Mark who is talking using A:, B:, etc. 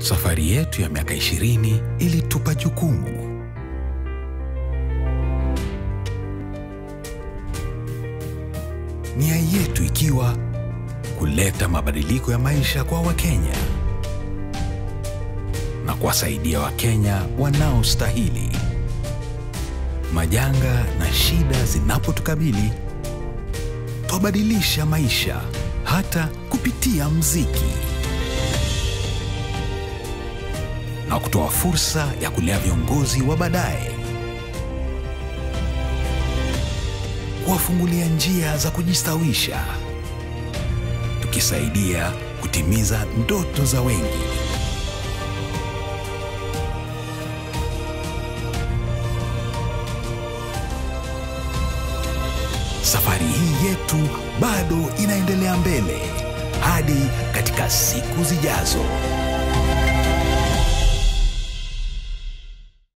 A: Safari yetu ya miaka 20 ilitupa jukumu nia yetu ikiwa kuleta mabadiliko ya maisha kwa Wakenya na kuwasaidia Wakenya wanaostahili. Majanga na shida zinapotukabili, twabadilisha maisha hata kupitia mziki na kutoa fursa ya kulea viongozi wa baadaye, kuwafungulia njia za kujistawisha, tukisaidia kutimiza ndoto za wengi. Safari hii yetu bado inaendelea mbele hadi katika siku zijazo.